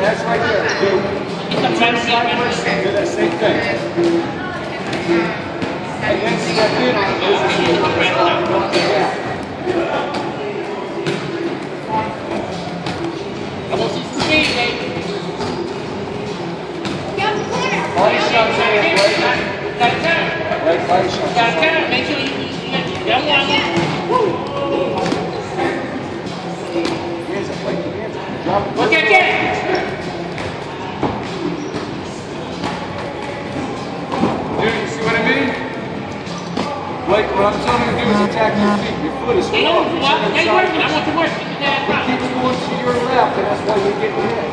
That's right there. Do that same thing. And then step in on those of you Body shot saying right. Right body shot. Make sure you get one. Like, what I'm telling you to do is attack your feet. Your foot is They strong. don't You're to working. I want to work. Keep your dad It keeps going to your left, and that's why you're getting hit.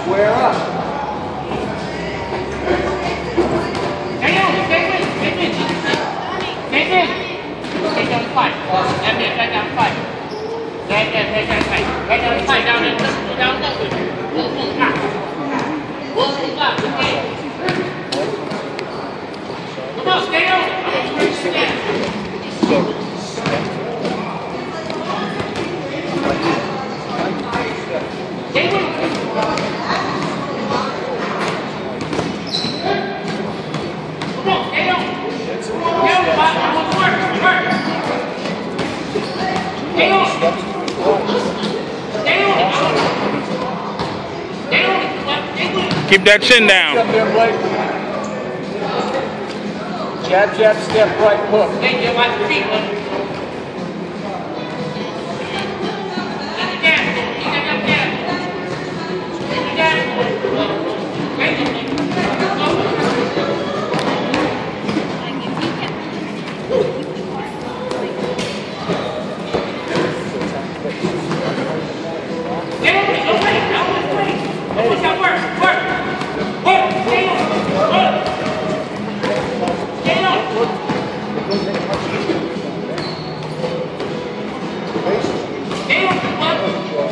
Square up. Stay on. Stay with. Stay with. Stay with. Stay down the fight. That's it. Stay down the fight. That's it. Stay down the fight. Down there. Down there. Move, move, stop. Move, move, stop. Okay. Come on, stay on. I'm going to bring you down. Stay with. Come on, stay on. Stay on, Bob. I want to work. Work. Stay on. Stay on. Stay on. Stay with. Keep that chin down. Step there, Blake. Jab, jab, step, right hook.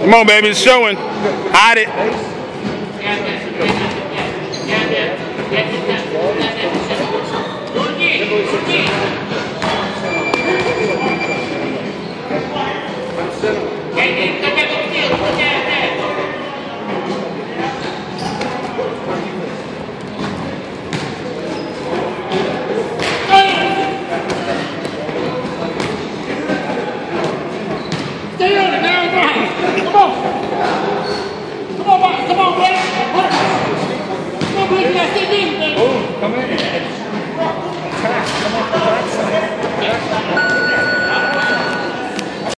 Come on, baby, it's showing. Hide it. Come in.